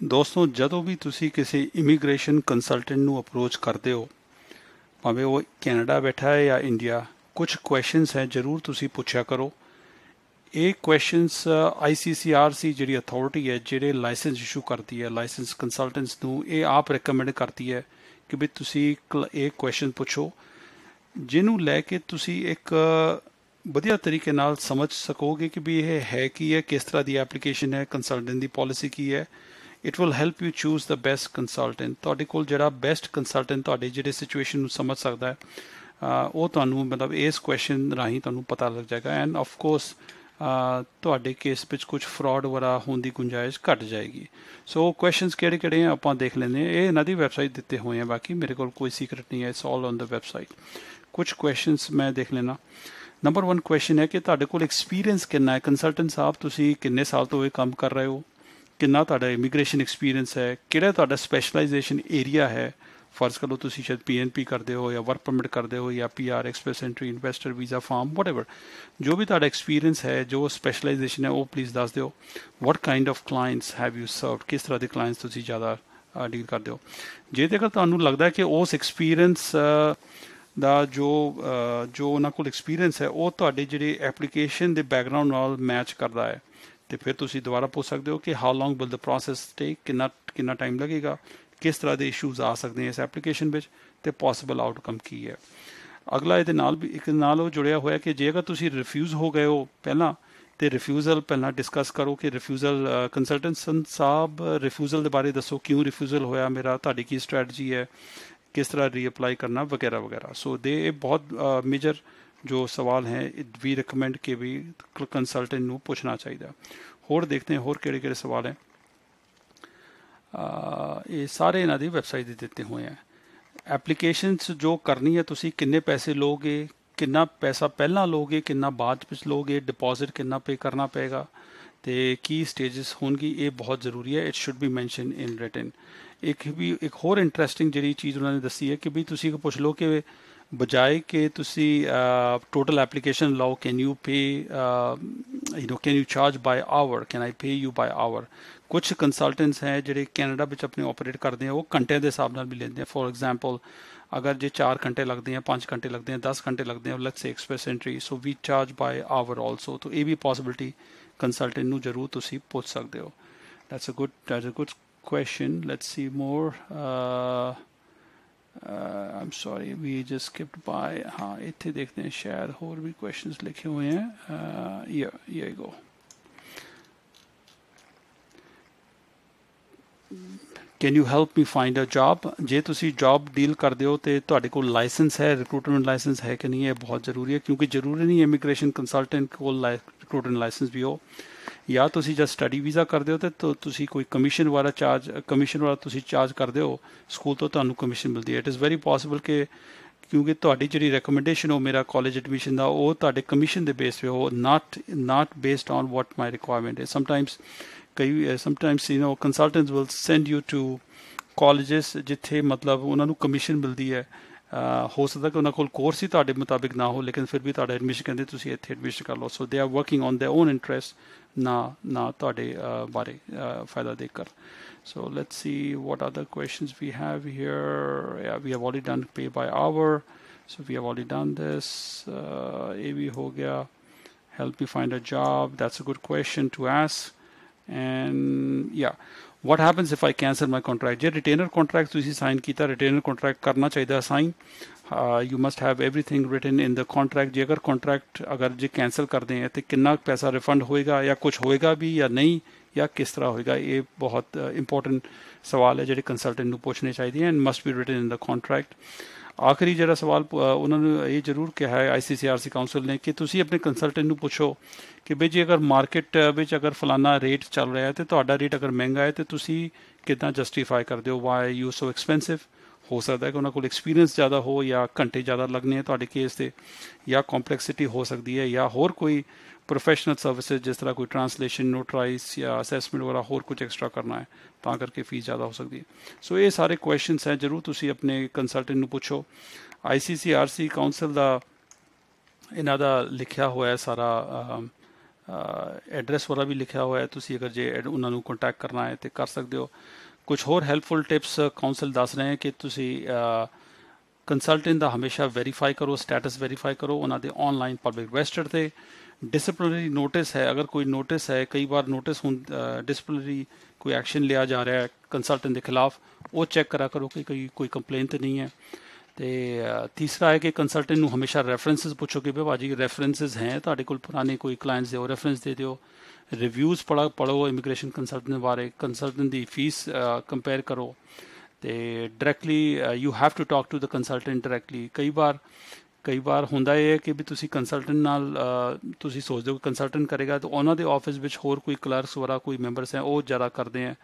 ਦੋਸਤੋ, ਜਦੋਂ ਵੀ ਤੁਸੀਂ ਕਿਸੇ ਇਮੀਗ੍ਰੇਸ਼ਨ ਕੰਸਲਟੈਂਟ ਨੂੰ ਅਪਰੋਚ ਕਰਦੇ ਹੋ, ਭਾਵੇਂ ਉਹ ਕੈਨੇਡਾ ਬੈਠਾ ਹੈ ਜਾਂ ਇੰਡੀਆ ਕੁਝ ਕੁਐਸਚਨਸ ਹੈ, ਜਰੂਰ ਤੁਸੀਂ ਪੁੱਛਿਆ ਕਰੋ। ਇਹ ਕੁਐਸਚਨਸ ਆਈਸੀਸੀਆਰਸੀ ਜਿਹੜੀ ਅਥਾਰਟੀ ਹੈ, ਜਿਹੜੇ ਲਾਇਸੈਂਸ ਇਸ਼ੂ ਕਰਦੀ ਹੈ ਲਾਇਸੈਂਸ ਕੰਸਲਟੈਂਟਸ ਨੂੰ, ਇਹ ਆਪ ਰეკਮੈਂਡ ਕਰਦੀ ਹੈ ਕਿ ਵੀ ਤੁਸੀਂ ਇਹ ਕੁਐਸਚਨ ਪੁੱਛੋ, ਜਿਹਨੂੰ ਲੈ ਕੇ ਤੁਸੀਂ ਇੱਕ ਵਧੀਆ ਤਰੀਕੇ ਨਾਲ ਸਮਝ ਸਕੋਗੇ ਕਿ ਵੀ ਇਹ ਹੈ ਕੀ ਹੈ, ਕਿਸ ਤਰ੍ਹਾਂ ਦੀ ਐਪਲੀਕੇਸ਼ਨ ਹੈ ਕੰਸਲਟੈਂਟ ਦੀ ਪਾਲਿਸੀ ਕੀ ਹੈ। It will help you choose the best consultant ਤੁਹਾਡੇ ਕੋਲ ਜਿਹੜਾ ਬੈਸਟ ਕੰਸਲਟੈਂਟ ਤੁਹਾਡੇ ਜਿਹੜੇ ਸਿਚੁਏਸ਼ਨ ਨੂੰ ਸਮਝ ਸਕਦਾ ਹੈ ਉਹ ਤੁਹਾਨੂੰ ਮਤਲਬ ਇਸ ਕੁਐਸਚਨ ਰਾਹੀਂ ਤੁਹਾਨੂੰ ਪਤਾ ਲੱਗ ਜਾਏਗਾ ਐਂਡ ਆਫ ਕੋਰਸ ਤੁਹਾਡੇ ਕੇਸ ਵਿੱਚ ਕੁਝ ਫਰਾਡ ਵਗੈਰਾ ਹੋਣ ਦੀ ਗੁੰਜਾਇਸ਼ ਘਟ ਜਾਏਗੀ। ਸੋ ਕੁਐਸਚਨਸ ਕਿਹੜੇ ਕਿਹੜੇ ਆ ਆਪਾਂ ਦੇਖ ਲੈਂਦੇ ਆ ਇਹ ਇਹਨਾਂ ਦੀ ਵੈਬਸਾਈਟ ਦਿੱਤੇ ਹੋਏ ਆ, ਬਾਕੀ ਮੇਰੇ ਕੋਲ ਕੋਈ ਸੀਕ੍ਰੀਟ ਨਹੀਂ ਹੈ it's all on the website ਕੁਝ ਕੁਐਸਚਨਸ ਮੈਂ ਦੇਖ ਲੈਣਾ ਨੰਬਰ 1 ਕੁਐਸਚਨ ਹੈ ਕਿ ਤੁਹਾਡੇ ਕੋਲ ਐਕਸਪੀਰੀਅੰਸ ਕਿੰਨਾ ਹੈ? ਕੰਸਲਟੈਂਟ ਸਾਹਿਬ, ਤੁਸੀਂ ਕਿੰਨੇ ਸਾਲ ਤੋਂ ਇਹ ਕੰਮ ਕਰ ਰਹੇ ਹੋ? ਕਿੰਨਾ ਤੁਹਾਡਾ ਇਮੀਗ੍ਰੇਸ਼ਨ ਐਕਸਪੀਰੀਅੰਸ ਹੈ? ਕਿਹੜਾ ਤੁਹਾਡਾ ਸਪੈਸ਼ਲਾਈਜੇਸ਼ਨ ਏਰੀਆ ਹੈ? ਫਰਜ਼ ਕਰੋ ਤੁਸੀਂ ਸ਼ਾਇਦ ਪੀਐਨਪੀ ਕਰਦੇ ਹੋ ਜਾਂ ਵਰਕ ਪਰਮਿਟ ਕਰਦੇ ਹੋ ਜਾਂ PR express entry investor visa form whatever ਜੋ ਵੀ ਤੁਹਾਡਾ ਐਕਸਪੀਰੀਅੰਸ ਹੈ, ਜੋ ਸਪੈਸ਼ਲਾਈਜੇਸ਼ਨ ਹੈ, ਉਹ ਪਲੀਜ਼ ਦੱਸ ਦਿਓ। What kind of clients have you served ਕਿਸ ਤਰ੍ਹਾਂ ਦੇ ਕਲਾਇੰਟਸ ਤੁਸੀਂ ਜ਼ਿਆਦਾ ਡੀਲ ਕਰਦੇ ਹੋ? ਜੇ ਜੇਕਰ ਤੁਹਾਨੂੰ ਲੱਗਦਾ ਹੈ ਕਿ ਉਸ ਐਕਸਪੀਰੀਅੰਸ ਦਾ ਜੋ ਜੋ ਉਹਨਾਂ ਕੋਲ ਐਕਸਪੀਰੀਅੰਸ ਹੈ, ਉਹ ਤੁਹਾਡੇ ਜਿਹੜੇ ਐਪਲੀਕੇਸ਼ਨ ਦੇ ਬੈਕਗ੍ਰਾਉਂਡ ਨਾਲ ਮੈਚ ਕਰਦਾ ਹੈ ਤੇ ਫਿਰ ਤੁਸੀਂ ਦੁਬਾਰਾ ਪੁੱਛ ਸਕਦੇ ਹੋ ਕਿ how long will the process take ਕਿੰਨਾ ਕਿੰਨਾ ਟਾਈਮ ਲੱਗੇਗਾ, ਕਿਸ ਤਰ੍ਹਾਂ ਦੇ ਇਸ਼ੂਜ਼ ਆ ਸਕਦੇ ਨੇ ਇਸ ਐਪਲੀਕੇਸ਼ਨ ਵਿੱਚ ਤੇ ਪੋਸੀਬਲ ਆਊਟਕਮ ਕੀ ਹੈ। ਅਗਲਾ ਇਹਦੇ ਨਾਲ ਵੀ, ਇੱਕ ਨਾਲ ਉਹ ਜੁੜਿਆ ਹੋਇਆ ਕਿ ਜੇਕਰ ਤੁਸੀਂ ਰਿਫਿਊਜ਼ ਹੋ ਗਏ ਹੋ ਪਹਿਲਾਂ, ਤੇ ਰਿਫਿਊਜ਼ਲ ਪਹਿਲਾਂ ਡਿਸਕਸ ਕਰੋ ਕਿ ਰਿਫਿਊਜ਼ਲ ਕੰਸਲਟੈਂਟ ਸਾਹਿਬ ਰਿਫਿਊਜ਼ਲ ਦੇ ਬਾਰੇ ਦੱਸੋ ਕਿਉਂ ਰਿਫਿਊਜ਼ਲ ਹੋਇਆ, ਮੇਰਾ, ਤੁਹਾਡੀ ਕੀ ਸਟ੍ਰੈਟਜੀ ਹੈ, ਕਿਸ ਤਰ੍ਹਾਂ ਰੀਅਪਲਾਈ ਕਰਨਾ, ਵਗੈਰਾ ਵਗੈਰਾ। ਸੋ ਦੇ ਇਹ ਬਹੁਤ ਮੇਜਰ ਜੋ ਸਵਾਲ ਹੈ ਵੀ ਰეკਮੈਂਡ ਕਿ ਵੀ ਕੰਸਲਟੈਂਟ ਨੂੰ ਪੁੱਛਣਾ ਚਾਹੀਦਾ। ਹੋਰ ਦੇਖਦੇ ਹਾਂ ਹੋਰ ਕਿਹੜੇ ਕਿਹੜੇ ਸਵਾਲ ਹੈ। ਇਹ ਸਾਰੇ ਇਹਨਾਂ ਦੀ ਵੈਬਸਾਈਟ 'ਤੇ ਦਿੱਤੇ ਹੋਏ ਆ। ਐਪਲੀਕੇਸ਼ਨਸ ਜੋ ਕਰਨੀ ਹੈ, ਤੁਸੀਂ ਕਿੰਨੇ ਪੈਸੇ ਲੋਗੇ ਕਿੰਨਾ ਪੈਸਾ ਪਹਿਲਾਂ ਲੋਗੇ ਕਿੰਨਾ ਬਾਅਦ ਵਿੱਚ ਲੋਗੇ ਡਿਪੋਜ਼ਿਟ ਕਿੰਨਾ ਪੇ ਕਰਨਾ ਪਏਗਾ, ਤੇ ਕੀ ਸਟੇजेस ਹੋਣਗੀ, ਇਹ ਬਹੁਤ ਜ਼ਰੂਰੀ ਹੈ। It should be mention in written ਇੱਕ ਵੀ, ਇੱਕ ਹੋਰ ਇੰਟਰਸਟਿੰਗ ਜਿਹੜੀ ਚੀਜ਼ ਉਹਨਾਂ ਨੇ ਦੱਸੀ ਹੈ ਕਿ ਵੀ ਤੁਸੀਂ ਪੁੱਛ ਲਓ ਕਿ ਬਜਾਏ ਕਿ ਤੁਸੀਂ ਟੋਟਲ ਐਪਲੀਕੇਸ਼ਨ ਲਾਓ can you pay you know can you charge by hour can I pay you by hour ਕੁਝ ਕੰਸਲਟੈਂਟਸ ਹੈ ਜਿਹੜੇ ਕੈਨੇਡਾ ਵਿੱਚ ਆਪਣੇ ਆਪਰੇਟ ਕਰਦੇ ਆ, ਉਹ ਘੰਟਿਆਂ ਦੇ ਹਿਸਾਬ ਨਾਲ ਵੀ ਲੈਂਦੇ ਆ। ਫੋਰ ਐਗਜ਼ਾਮਪਲ ਅਗਰ ਜੇ 4 ਘੰਟੇ ਲੱਗਦੇ ਆ 5 ਘੰਟੇ ਲੱਗਦੇ ਆ 10 ਘੰਟੇ ਲੱਗਦੇ ਆ let's say express entry so we charge by hour also ਤਾਂ ਇਹ ਵੀ ਪੋਸਿਬਿਲਿਟੀ ਕੰਸਲਟੈਂਟ ਨੂੰ ਜ਼ਰੂਰ ਤੁਸੀਂ ਪੁੱਛ ਸਕਦੇ ਹੋ। That's a good that's a good question. Let's see more um sorry we just skipped by ਹਾਂ ਇੱਥੇ ਦੇਖਦੇ ਹਾਂ ਸ਼ਾਇਦ ਹੋਰ ਵੀ ਕੁਐਸਚਨਸ ਲਿਖੇ ਹੋਏ ਹਨ yeah yeah go can you help me find a job ਜੇ ਤੁਸੀਂ ਜੌਬ ਡੀਲ ਕਰਦੇ ਹੋ ਤੇ ਤੁਹਾਡੇ ਕੋਲ ਲਾਇਸੈਂਸ ਹੈ ਰਿਕਰੂਟਮੈਂਟ ਲਾਇਸੈਂਸ ਹੈ ਕਿ ਨਹੀਂ ਇਹ ਬਹੁਤ ਜ਼ਰੂਰੀ ਹੈ ਕਿਉਂਕਿ ਜ਼ਰੂਰੀ ਨਹੀਂ ਇਮੀਗ੍ਰੇਸ਼ਨ ਕੰਸਲਟੈਂਟ ਕੋਲ ਰਿਕਰੂਟਮੈਂਟ ਲਾਇਸੈਂਸ ਵੀ ਹੋ ਜਾਂ ਤੁਸੀਂ ਜਦ ਸਟੱਡੀ ਵੀਜ਼ਾ ਕਰਦੇ ਹੋ ਤੇ ਤੁਸੀਂ ਕੋਈ ਕਮਿਸ਼ਨ ਵਾਲਾ ਚਾਰਜ ਕਮਿਸ਼ਨ ਵਾਲਾ ਤੁਸੀਂ ਚਾਰਜ ਕਰਦੇ ਹੋ ਸਕੂਲ ਤੋਂ ਤੁਹਾਨੂੰ ਕਮਿਸ਼ਨ ਮਿਲਦੀ ਹੈ। ਇਟ ਇਜ਼ ਵੈਰੀ ਪੋਸੀਬਲ ਕਿ ਕਿਉਂਕਿ ਤੁਹਾਡੀ ਜਿਹੜੀ ਰეკਮੈਂਡੇਸ਼ਨ ਹੋ ਮੇਰਾ ਕਾਲਜ ਐਡਮਿਸ਼ਨ ਦਾ, ਉਹ ਤੁਹਾਡੇ ਕਮਿਸ਼ਨ ਦੇ ਬੇਸ 'ਤੇ ਹੋ not not based on what my requirement ਹੈ ਸਮਟਾਈਮਸ ਕਈ sometimes you know consultants will send you to colleges ਜਿੱਥੇ ਮਤਲਬ ਉਹਨਾਂ ਨੂੰ ਕਮਿਸ਼ਨ ਮਿਲਦੀ ਹੈ। ਹੋ ਸਕਦਾ ਕਿ ਉਹਨਾਂ ਕੋਲ ਕੋਰਸ ਹੀ ਤੁਹਾਡੇ ਮੁਤਾਬਿਕ ਨਾ ਹੋ ਲੇਕਿਨ ਫਿਰ ਵੀ ਤੁਹਾਡਾ ਐਡਮਿਸ਼ਨ ਕਹਿੰਦੇ ਤੁਸੀਂ ਇੱਥੇ ਐਡਮਿਸ਼ਨ ਕਰ ਲਓ so they are working on their own interest ਨਾ ਨਾ ਤੁਹਾਡੇ ਬਾਰੇ ਫਾਇਦਾ ਦੇਖ ਕਰ so let's see what other questions we have here yeah we have already done pay by hour so we have already done this uh, a bhi ho gaya help me find a job that's a good question to ask and yeah what happens if I cancel my contract ਜੇ retainer contract ਤੁਸੀਂ sign ਕੀਤਾ retainer contract ਕਰਨਾ ਚਾਹੀਦਾ sign you must have everything written in the contract ਜੇ ਅਗਰ contract ਅਗਰ ਜੇ cancel ਕਰਦੇ ਆ ਤੇ ਕਿੰਨਾ ਪੈਸਾ ਰਿਫੰਡ ਹੋਏਗਾ ਜਾਂ ਕੁਝ ਹੋਏਗਾ ਵੀ ਜਾਂ ਨਹੀਂ ਜਾਂ ਕਿਸ ਤਰ੍ਹਾਂ ਹੋਏਗਾ ਇਹ ਬਹੁਤ ਇੰਪੋਰਟੈਂਟ ਸਵਾਲ ਹੈ ਜਿਹੜੇ ਕੰਸਲਟੈਂਟ ਨੂੰ ਪੁੱਛਣੇ ਚਾਹੀਦੇ ਹਨ must be written in the contract ਆਖਰੀ ਜਿਹੜਾ ਸਵਾਲ ਉਹਨਾਂ ਨੂੰ ਇਹ ਜ਼ਰੂਰ ਕਿਹਾ ਹੈ ਆਈਸੀਸੀਆਰਸੀ ਕਾਉਂਸਲ ਨੇ ਕਿ ਤੁਸੀਂ ਆਪਣੇ ਕੰਸਲਟੈਂਟ ਨੂੰ ਪੁੱਛੋ ਕਿ ਬਈ ਜੇ ਅਗਰ ਮਾਰਕੀਟ ਵਿੱਚ ਅਗਰ ਫਲਾਨਾ ਰੇਟ ਚੱਲ ਰਿਹਾ ਹੈ ਤੇ ਤੁਹਾਡਾ ਰੇਟ ਅਗਰ ਮਹਿੰਗਾ ਹੈ ਤੇ ਤੁਸੀਂ ਕਿਦਾਂ ਜਸਟੀਫਾਈ ਕਰਦੇ ਹੋ? ਵਾਈ ਯੂ ਸੋ ਐਕਸਪੈਂਸਿਵ ਹੋ ਸਕਦਾ ਹੈ ਕਿ ਉਹਨਾਂ ਕੋਲ ਐਕਸਪੀਰੀਅੰਸ ਜ਼ਿਆਦਾ ਹੋ ਜਾਂ ਘੰਟੇ ਜ਼ਿਆਦਾ ਲੱਗਣੇ ਆ ਤੁਹਾਡੇ ਕੇਸ ਤੇ, ਜਾਂ ਕੰਪਲੈਕਸਿਟੀ ਹੋ ਸਕਦੀ ਹੈ ਜਾਂ ਹੋਰ ਕੋਈ ਪ੍ਰੋਫੈਸ਼ਨਲ ਸਰਵਿਸਿਜ਼ ਜਿਸ ਤਰ੍ਹਾਂ ਕੋਈ ਟ੍ਰਾਂਸਲੇਸ਼ਨ ਨੋਟਰਾਈਜ਼ ਜਾਂ ਅਸੈਸਮੈਂਟ ਵਗੈਰਾ ਹੋਰ ਕੁਝ ਐਕਸਟਰਾ ਕਰਨਾ ਹੈ, ਤਾਂ ਕਰਕੇ ਫੀਸ ਜ਼ਿਆਦਾ ਹੋ ਸਕਦੀ ਹੈ। ਸੋ ਇਹ ਸਾਰੇ ਕੁਐਸਚਨਸ ਹੈ, ਜਰੂਰ ਤੁਸੀਂ ਆਪਣੇ ਕੰਸਲਟੈਂਟ ਨੂੰ ਪੁੱਛੋ। ਆਈਸੀਸੀਆਰਸੀ ਕਾਉਂਸਲ ਦਾ ਇਹਨਾਂ ਦਾ ਲਿਖਿਆ ਹੋਇਆ ਸਾਰਾ ਐਡਰੈਸ ਵਾਲਾ ਵੀ ਲਿਖਿਆ ਹੋਇਆ ਹੈ। ਤੁਸੀਂ ਅਗਰ ਜੇ ਉਹਨਾਂ ਨੂੰ ਕੰਟੈਕਟ ਕਰਨਾ ਹੈ ਤੇ ਕਰ ਸਕਦੇ ਹੋ। ਕੁਝ ਹੋਰ ਹੈਲਪਫੁਲ ਟਿਪਸ ਕਾਉਂਸਲ ਦੱਸ ਰਹੇ ਹਨ ਕਿ ਤੁਸੀਂ ਕੰਸਲਟੈਂਟ ਦਾ ਹਮੇਸ਼ਾ ਵੈਰੀਫਾਈ ਕਰੋ ਸਟੇਟਸ ਵੈਰੀਫਾਈ ਕਰੋ, ਉਹਨਾਂ ਦੇ ਆਨਲਾਈਨ ਪਬਲਿਕ ਰਜਿਸਟਰ ਤੇ ਡਿਸਪਲਿਨਰੀ ਨੋਟਿਸ ਹੈ, ਅਗਰ ਕੋਈ ਨੋਟਿਸ ਹੈ, ਕਈ ਵਾਰ ਨੋਟਿਸ ਹੁਣ ਡਿਸਪਲਿਨਰੀ ਕੋਈ ਐਕਸ਼ਨ ਲਿਆ ਜਾ ਰਿਹਾ ਹੈ ਕੰਸਲਟੈਂਟ ਦੇ ਖਿਲਾਫ, ਉਹ ਚੈੱਕ ਕਰਾ ਕਰੋ ਕਿ ਕੋਈ ਕੋਈ ਕੰਪਲੇਂਟ ਨਹੀਂ ਹੈ। ਤੇ ਤੀਸਰਾ ਹੈ ਕਿ ਕੰਸਲਟੈਂਟ ਨੂੰ ਹਮੇਸ਼ਾ ਰੈਫਰੈਂਸਸ ਪੁੱਛੋ ਕਿ ਭਾਜੀ ਰੈਫਰੈਂਸਸ ਹੈ ਤੁਹਾਡੇ ਕੋਲ ਪੁਰਾਣੇ ਕੋਈ ਕਲਾਇੰਟਸ ਦੇ ਉਹ ਰੈਫਰੈਂਸ ਦੇ ਦਿਓ। ਰਿਵਿਊਜ਼ ਪੜਾ ਪੜੋ ਇਮੀਗ੍ਰੇਸ਼ਨ ਕੰਸਲਟੈਂਟ ਬਾਰੇ ਕੰਸਲਟੈਂਟ ਦੀ ਫੀਸ ਕੰਪੇਅਰ ਕਰੋ। ਤੇ directly you have to talk to the consultant directly ਕਈ ਵਾਰ ਕਈ ਵਾਰ ਹੁੰਦਾ ਇਹ ਹੈ ਕਿ ਵੀ ਤੁਸੀਂ ਕੰਸਲਟੈਂਟ ਨਾਲ uh, ਤੁਸੀਂ ਸੋਚਦੇ ਹੋ ਕਿ ਕੰਸਲਟੈਂਟ ਕਰੇਗਾ ਤਾਂ ਉਹਨਾਂ ਦੇ ਆਫਿਸ ਵਿੱਚ ਹੋਰ ਕੋਈ ਕਲਰਕਸ ਵਰਾ ਕੋਈ ਮੈਂਬਰਸ ਹੈ, ਉਹ ਜ਼ਿਆਦਾ ਕਰਦੇ ਆ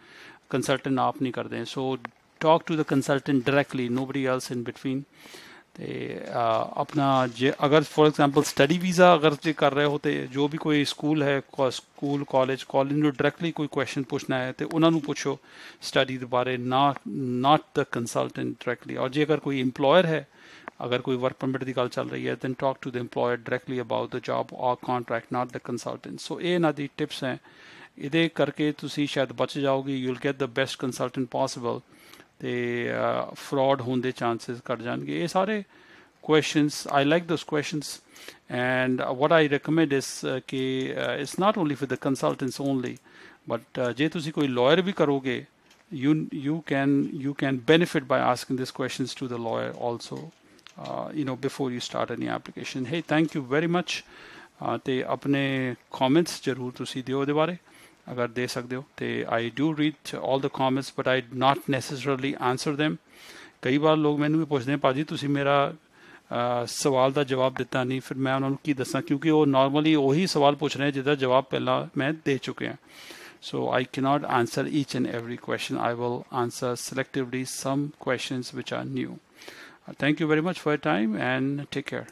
ਕੰਸਲਟੈਂਟ ਆਪ ਨਹੀਂ ਕਰਦੇ। So talk to the consultant directly nobody else in between ਤੇ ਆਪਣਾ ਜੇ ਅਗਰ ਫੋਰ ਐਗਜ਼ਾਮਪਲ ਸਟੱਡੀ ਵੀਜ਼ਾ ਅਗਰ ਜੇ ਕਰ ਰਹੇ ਹੋ ਤੇ ਜੋ ਵੀ ਕੋਈ ਸਕੂਲ ਹੈ ਸਕੂਲ ਕਾਲਜ ਕਾਲਜ ਨੂੰ ਡਾਇਰੈਕਟਲੀ ਕੋਈ ਕੁਐਸਚਨ ਪੁੱਛਣਾ ਹੈ ਤੇ ਉਹਨਾਂ ਨੂੰ ਪੁੱਛੋ ਸਟੱਡੀ ਦੇ ਬਾਰੇ ਨਾਟ ਨਾਟ ਦ ਕੰਸਲਟੈਂਟ ਡਾਇਰੈਕਟਲੀ ਔਰ ਜੇ ਅਗਰ ਕੋਈ EMPLOYER ਹੈ, ਅਗਰ ਕੋਈ ਵਰਕ ਪਰਮਿਟ ਦੀ ਗੱਲ ਚੱਲ ਰਹੀ ਹੈ then talk to the EMPLOYER directly about the job or contract not the consultant so ਇਹ ਇਹਨਾਂ ਦੀ ਟਿਪਸ ਹੈ। ਇਹਦੇ ਕਰਕੇ ਤੁਸੀਂ ਸ਼ਾਇਦ ਬਚ ਜਾਓਗੇ you will get the best consultant possible ਤੇ ਫਰਾਡ ਹੋਣ ਦੇ ਚਾਂਸਸ ਘਟ ਜਾਣਗੇ ਇਹ ਸਾਰੇ questions i like those questions and what i recommend is uh, ਕਿ uh, it's not only for the consultants only but uh, ਜੇ ਤੁਸੀਂ ਕੋਈ lawyer ਵੀ ਕਰੋਗੇ you you can you can benefit by asking these questions to the lawyer also uh, you know before you start any application hey thank you very much ਤੇ ਆਪਣੇ comments ਜ਼ਰੂਰ ਤੁਸੀਂ ਦਿਓ ਉਹਦੇ ਬਾਰੇ ਅਗਰ ਦੇ ਸਕਦੇ ਹੋ ਤੇ I do read all the comments but I not necessarily answer them ਕਈ ਵਾਰ ਲੋਕ ਮੈਨੂੰ ਵੀ ਪੁੱਛਦੇ ਆ ਭਾਜੀ ਤੁਸੀਂ ਮੇਰਾ ਸਵਾਲ ਦਾ ਜਵਾਬ ਦਿੱਤਾ ਨਹੀਂ ਫਿਰ ਮੈਂ ਉਹਨਾਂ ਨੂੰ ਕੀ ਦੱਸਾਂ ਕਿਉਂਕਿ ਉਹ ਨਾਰਮਲੀ ਉਹੀ ਸਵਾਲ ਪੁੱਛ ਰਹੇ ਜਿਹਦਾ ਜਵਾਬ ਪਹਿਲਾਂ ਮੈਂ ਦੇ ਚੁੱਕਿਆ so I cannot answer each and every question. I will answer selectively some questions which are new. Uh, thank you very much for your time and take care.